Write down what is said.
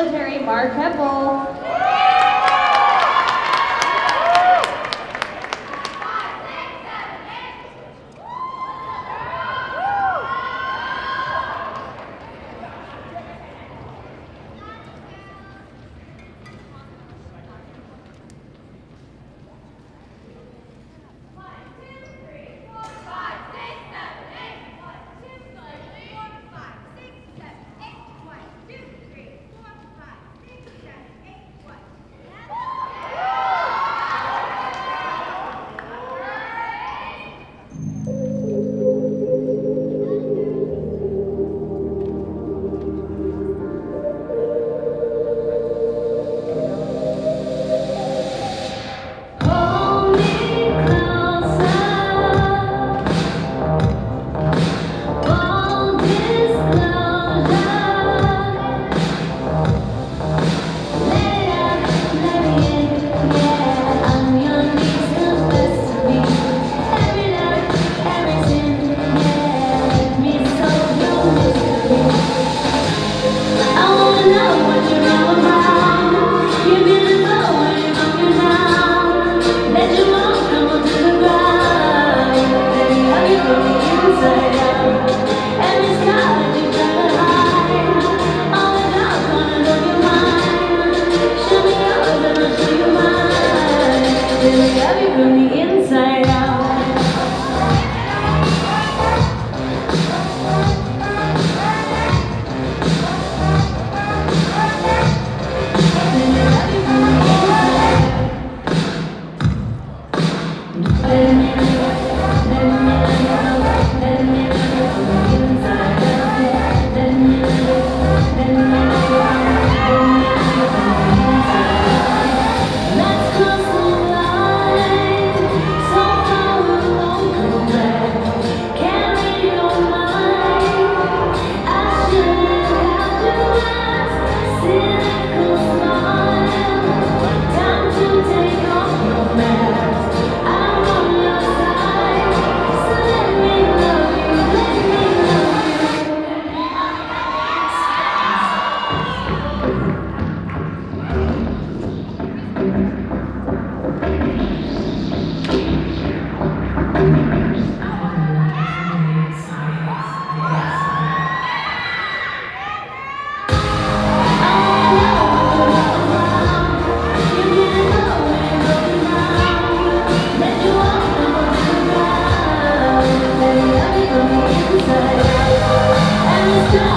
Military Mark.